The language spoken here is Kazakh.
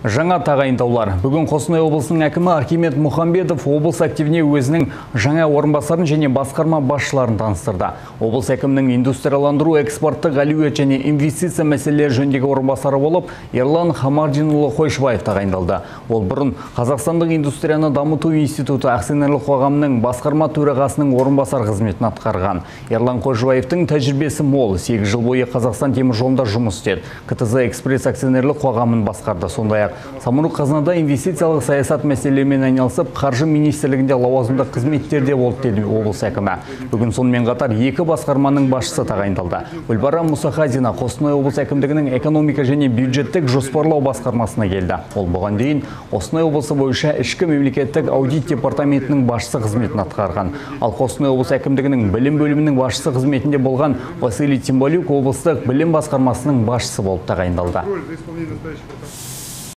Жаңа тағайындаулар. Бүгін Қостанай облысының әкімі Архимед Мұхамбетов облыс активіне өзінің жаңа орынбасарын және басқарма басшыларын таныстырды. Облыс әкімінің индустрияландыру, экспорттық әлеует және инвестиция мәселелері жөніндегі орынбасары болып, Ерлан Хамардинұлы Қойшыбаев тағайындалды. Ол бұрын Қазақстандық индустрияны дамыту институты акционерлік қоғамының басқарма төрағасының орынбасар қызметін атқарған. Ерлан Қойшыбаевтың тәжірибесі мол, 8 жыл бойы Қазақстан темір жолында жұмыс істеді. КТЗ экспресс акционерлік қоғамын басқарды. Сондай самұрық қазынада инвестициялық саясат мәселелерімен айналысып қаржы министрлігінде лауазымды қызметтерде болды деді облыс әкімі. Бүгін сонымен қатар екі басқарманың басшысы тағайындалды. Гүлбара мұсахазина қостанай облыс әкімдігінің экономика және бюджеттік жоспарлау басқармасына келді. Ол бұған дейін қостанай облысы бойынша ішкі мемлекеттік аудит департаментінің басшысы қызметін атқарған. Ал қостанай облыс әкімдігінің білім бөлімінің басшысы қызметінде болған василий тимбалюк облыстық білім басқармасының басшысы болып тағайындалды.